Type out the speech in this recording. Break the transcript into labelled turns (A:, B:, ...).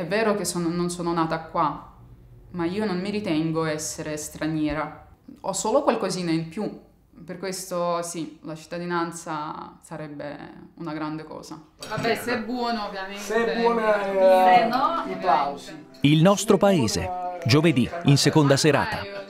A: è vero che sono, non sono nata qua, ma io non mi ritengo essere straniera. Ho solo qualcosina in più. Per questo sì, la cittadinanza sarebbe una grande cosa. Vabbè, se è buono ovviamente.
B: Se è eh, buona,
A: Se
B: eh,
A: no,
B: applausi.
C: Il nostro paese, giovedì in seconda serata.